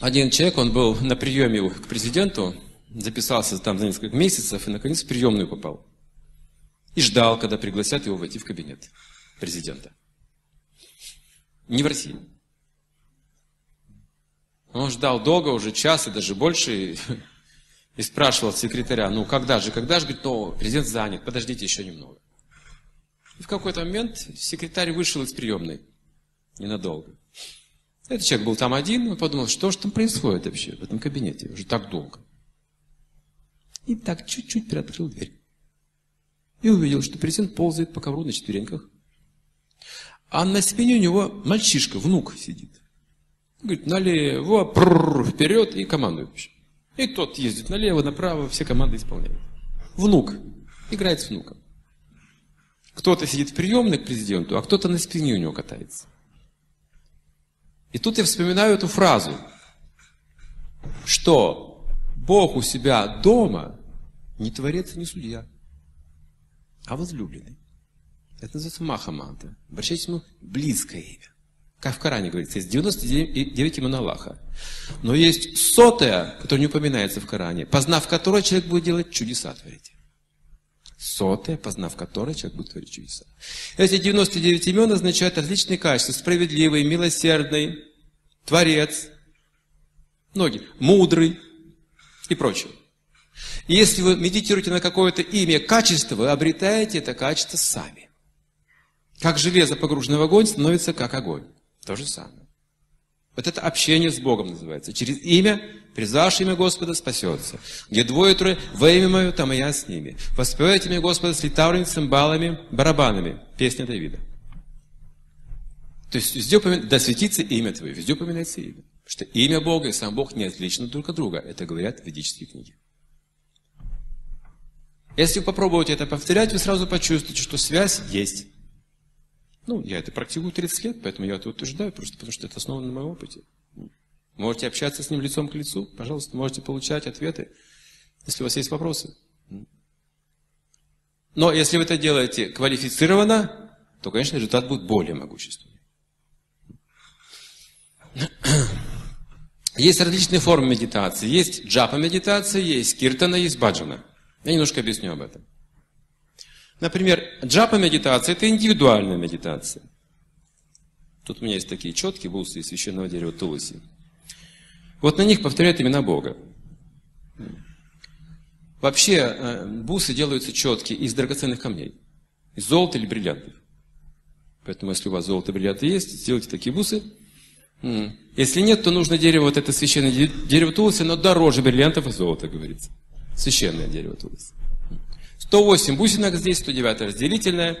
один человек, он был на приеме к президенту, записался там за несколько месяцев и наконец в приемную попал. И ждал, когда пригласят его войти в кабинет президента. Не в России. Он ждал долго, уже час и даже больше, и спрашивал секретаря, ну когда же, когда же, говорит, ну, президент занят, подождите еще немного. И в какой-то момент секретарь вышел из приемной ненадолго. Этот человек был там один, он подумал, что же там происходит вообще в этом кабинете уже так долго. И так чуть-чуть приоткрыл дверь. И увидел, что президент ползает по ковру на четвереньках. А на спине у него мальчишка, внук сидит. Говорит, налево, прррр, вперед и командует. И тот ездит налево, направо, все команды исполняет. Внук. Играет с внуком. Кто-то сидит в приемной к президенту, а кто-то на спине у него катается. И тут я вспоминаю эту фразу, что Бог у себя дома не творец, не судья, а возлюбленный. Это называется Махаманта. Обращайтесь ему близкое имя. Как в Коране говорится, есть 99 имен Аллаха. Но есть сотая, которая не упоминается в Коране, познав которой человек будет делать чудеса творить. Сотая, познав которой человек будет творить чудеса. Эти 99 имен означают различные качества. Справедливый, милосердный, творец, многие, мудрый и прочее. И если вы медитируете на какое-то имя, качество, вы обретаете это качество сами. Как железо, погруженное в огонь, становится как огонь. То же самое. Вот это общение с Богом называется. Через имя, призвавшее имя Господа, спасется. Где двое трое, во имя мое, там и я с ними. Воспевайте имя Господа с литаврами, цимбалами, барабанами. Песня Давида. То есть везде упоминается, да светится имя Твое, везде упоминается имя. Что имя Бога и сам Бог не отличны друг от друга. Это говорят ведические книги. Если вы попробуете это повторять, вы сразу почувствуете, что связь есть. Ну, я это практикую 30 лет, поэтому я это утверждаю, просто потому что это основано на моем опыте. Можете общаться с ним лицом к лицу, пожалуйста, можете получать ответы, если у вас есть вопросы. Но если вы это делаете квалифицированно, то, конечно, результат будет более могущественный. Есть различные формы медитации. Есть джапа медитация, есть киртана, есть баджана. Я немножко объясню об этом. Например, джапа медитация – это индивидуальная медитация. Тут у меня есть такие четкие бусы из священного дерева Туласи. Вот на них повторяют имена Бога. Вообще, э, бусы делаются четкие из драгоценных камней. Из золота или бриллиантов. Поэтому, если у вас золото бриллианты есть, сделайте такие бусы. Если нет, то нужно дерево, вот это священное дерево Туласи, но дороже бриллиантов и золота, говорится. Священное дерево Туласи. 108 бусинок здесь, 109 разделительная.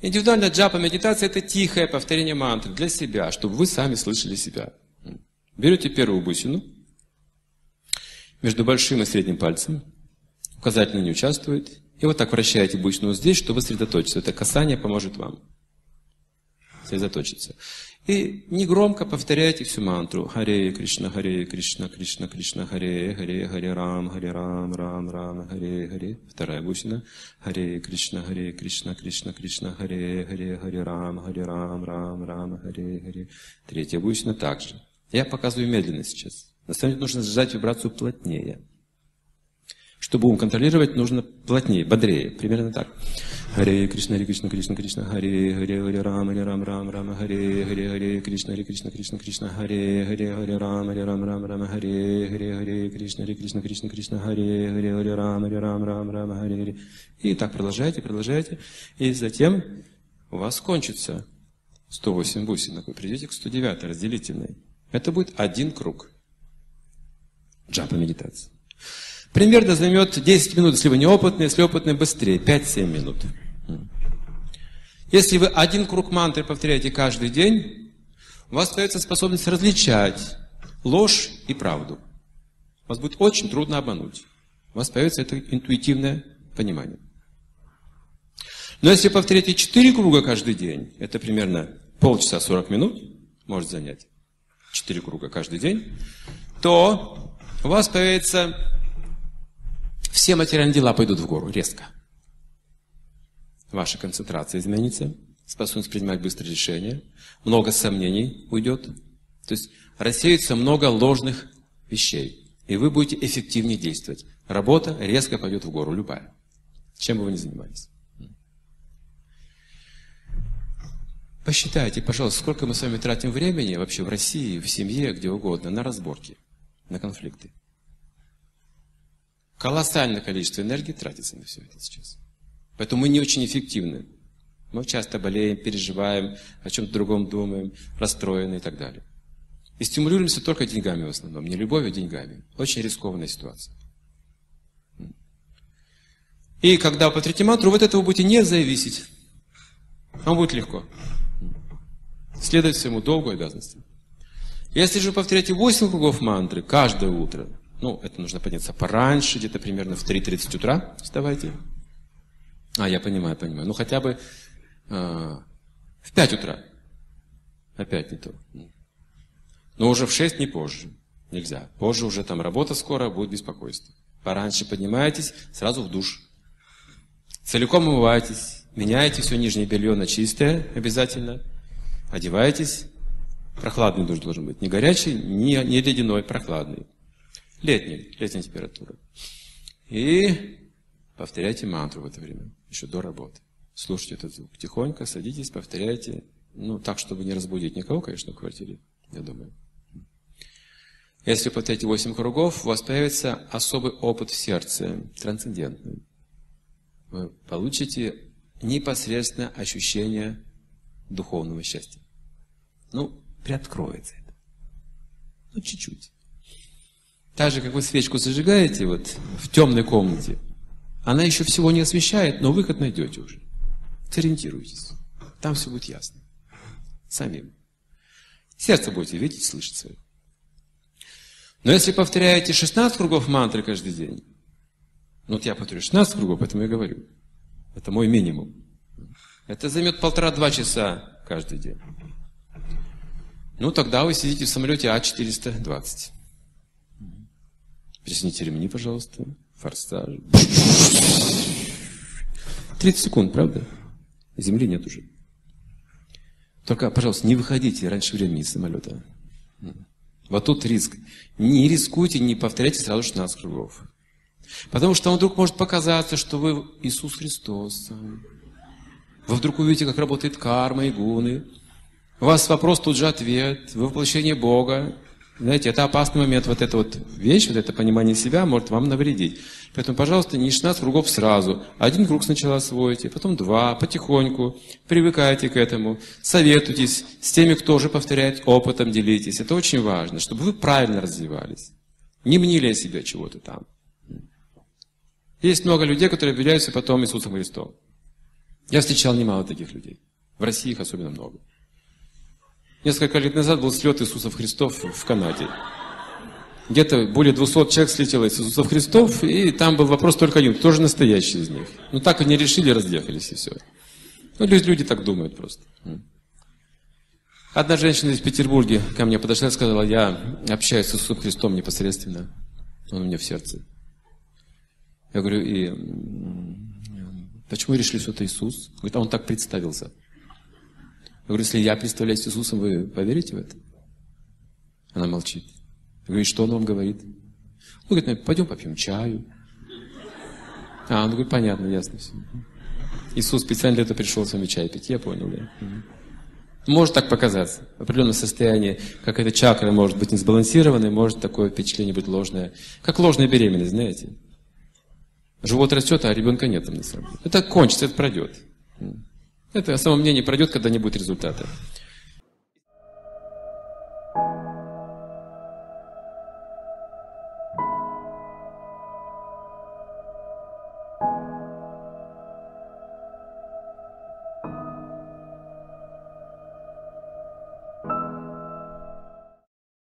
Индивидуальная джапа медитация – это тихое повторение мантры для себя, чтобы вы сами слышали себя. Берете первую бусину между большим и средним пальцем, указательно не участвует, и вот так вращаете бусину здесь, чтобы сосредоточиться. Это касание поможет вам сосредоточиться. И негромко повторяйте всю мантру. Харе Кришна, Харе Кришна, Кришна, Кришна, Харе, Харе, Харе Рам, Харе Рам, Рам, Рам, Харе, Харе. Вторая бусина. Харе Кришна, Харе Кришна, Кришна, Кришна, Харе, Харе, Харе Рам, Харе Рам, Рам, Рам, Харе, Харе. Третья бусина также. Я показываю медленно сейчас. На самом деле нужно сжать вибрацию плотнее. Чтобы ум контролировать, нужно плотнее, бодрее. Примерно так. Харе Кришна, Харе Кришна, Кришна, Кришна, Харе, Харе, Харе Рам, Харе Рам, Рам, Рам, Харе, Харе, Харе Кришна, Харе Кришна, Кришна, Кришна, Харе, Харе, Харе Рам, Харе Рам, Рам, Рам, Харе, Харе, Харе Кришна, Харе Кришна, Кришна, Кришна, Харе, Харе, Харе Рам, Харе Рам, Рам, Рам, Харе. И так продолжайте, продолжайте. И затем у вас кончится 108 бусинок. Вы придете к 109 разделительной. Это будет один круг. Джапа медитации. Примерно займет 10 минут, если вы неопытный, если опытный, быстрее, 5-7 минут. Если вы один круг мантры повторяете каждый день, у вас появится способность различать ложь и правду. Вас будет очень трудно обмануть. У вас появится это интуитивное понимание. Но если повторяете 4 круга каждый день, это примерно полчаса 40 минут, может занять 4 круга каждый день, то у вас появится все материальные дела пойдут в гору резко. Ваша концентрация изменится, способность принимать быстрые решения, много сомнений уйдет. То есть рассеется много ложных вещей. И вы будете эффективнее действовать. Работа резко пойдет в гору, любая. Чем бы вы ни занимались. Посчитайте, пожалуйста, сколько мы с вами тратим времени вообще в России, в семье, где угодно, на разборки, на конфликты. Колоссальное количество энергии тратится на все это сейчас. Поэтому мы не очень эффективны. Мы часто болеем, переживаем, о чем-то другом думаем, расстроены и так далее. И стимулируемся только деньгами в основном. Не любовью, а деньгами. Очень рискованная ситуация. И когда вы повторите мантру, вы от этого будете не зависеть. Вам будет легко. Следовать своему долгу и обязанностям. Если же повторяете 8 кругов мантры каждое утро, ну, это нужно подняться пораньше, где-то примерно в 3.30 утра вставайте. А, я понимаю, понимаю. Ну, хотя бы э, в 5 утра. Опять не то. Но уже в 6 не позже. Нельзя. Позже уже там работа скоро, будет беспокойство. Пораньше поднимаетесь, сразу в душ. Целиком умывайтесь, меняете все нижнее белье на чистое обязательно. Одеваетесь. Прохладный душ должен быть. Не горячий, не, не ледяной, прохладный. Летний, летняя температура. И повторяйте мантру в это время, еще до работы. Слушайте этот звук. Тихонько садитесь, повторяйте. Ну, так, чтобы не разбудить никого, конечно, в квартире, я думаю. Если вы повторяете 8 кругов, у вас появится особый опыт в сердце, трансцендентный. Вы получите непосредственно ощущение духовного счастья. Ну, приоткроется это. Ну, чуть-чуть. Так же, как вы свечку зажигаете вот в темной комнате, она еще всего не освещает, но выход найдете уже. Сориентируйтесь. Там все будет ясно. Самим. Сердце будете видеть, слышать свое. Но если повторяете 16 кругов мантры каждый день, ну вот я повторю 16 кругов, поэтому я говорю. Это мой минимум. Это займет полтора-два часа каждый день. Ну, тогда вы сидите в самолете А420. Присните ремни, пожалуйста. Форсаж. 30 секунд, правда? Земли нет уже. Только, пожалуйста, не выходите раньше времени из самолета. Вот тут риск. Не рискуйте, не повторяйте сразу 16 кругов. Потому что вам вдруг может показаться, что вы Иисус Христос. Вы вдруг увидите, как работает карма и гуны. У вас вопрос, тут же ответ. Вы воплощение Бога. Знаете, это опасный момент, вот эта вот вещь, вот это понимание себя может вам навредить. Поэтому, пожалуйста, не 16 кругов сразу. Один круг сначала освоите, потом два, потихоньку. Привыкайте к этому. Советуйтесь с теми, кто уже повторяет, опытом делитесь. Это очень важно, чтобы вы правильно развивались. Не мнили о себе чего-то там. Есть много людей, которые объявляются потом Иисусом Христом. Я встречал немало таких людей. В России их особенно много. Несколько лет назад был слет Иисусов Христов в Канаде. Где-то более 200 человек слетело из Иисусов Христов, и там был вопрос только один, кто же настоящий из них. Ну так они решили, разъехались и все. Ну люди, люди так думают просто. Одна женщина из Петербурга ко мне подошла и сказала, я общаюсь с Иисусом Христом непосредственно. Он у меня в сердце. Я говорю, и почему решили, что это Иисус? Говорит, а он так представился. Я говорю, если я представляюсь Иисусом, вы поверите в это? Она молчит. Я говорю, что он вам говорит? Он говорит, ну, пойдем попьем чаю. А, он говорит, понятно, ясно все. Иисус специально для этого пришел с вами чай пить, я понял, да. Может так показаться. В определенном состоянии какая-то чакра может быть несбалансированной, может такое впечатление быть ложное. Как ложная беременность, знаете. Живот растет, а ребенка нет там на самом деле. Это кончится, это пройдет. Это само мнение пройдет, когда не будет результата.